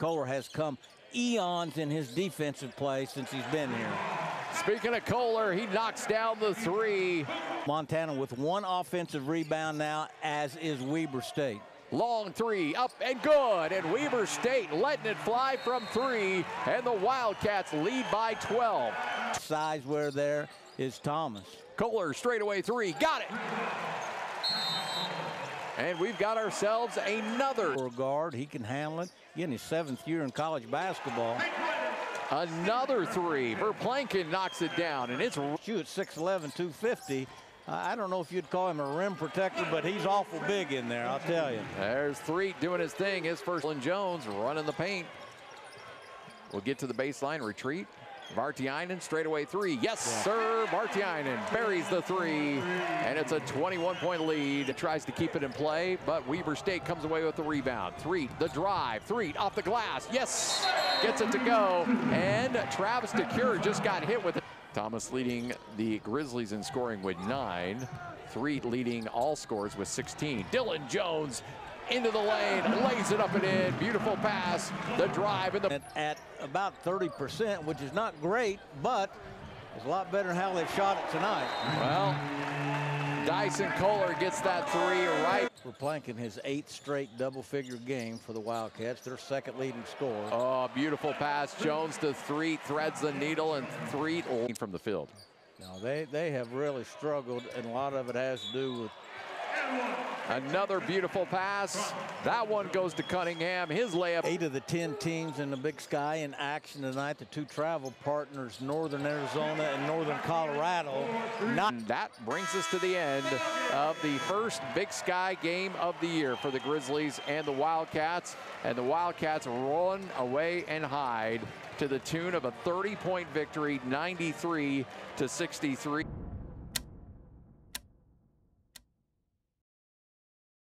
Koehler has come eons in his defensive play since he's been here. Speaking of Koehler, he knocks down the three. Montana with one offensive rebound now, as is Weber State. Long three, up and good. And Weber State letting it fly from three. And the Wildcats lead by 12. Size where there is Thomas. Koehler straightaway three, got it. And we've got ourselves another. Guard, he can handle it. Again, his seventh year in college basketball. Another three. Verplancken knocks it down, and it's shoot 6'11", 250. I don't know if you'd call him a rim protector, but he's awful big in there, I'll tell you. There's three doing his thing. His first one Jones running the paint. We'll get to the baseline, retreat. Vartiainen straightaway three. Yes, yeah. sir. Vartiainen buries the three, and it's a 21-point lead. Tries to keep it in play, but Weber State comes away with the rebound. Three, the drive. Three off the glass. Yes, gets it to go, and Travis DeCuire just got hit with it. Thomas leading the Grizzlies in scoring with nine. Three leading all scores with 16. Dillon Jones into the lane, lays it up and in. Beautiful pass. The drive and the. At about 30%, which is not great, but it's a lot better than how they shot it tonight. Well, Dyson Koehler gets that three right. Verplancken his eighth straight double-figure game for the Wildcats, their second leading scorer. Oh, beautiful pass. Jones to three, threads the needle, and three from the field. Now, they, they have really struggled, and a lot of it has to do with Another beautiful pass. That one goes to Cunningham. His layup. Eight of the 10 teams in the Big Sky in action tonight. The two travel partners, Northern Arizona and Northern Colorado. Not that brings us to the end of the first Big Sky game of the year for the Grizzlies and the Wildcats. And the Wildcats run away and hide to the tune of a 30-point victory, 93 to 63.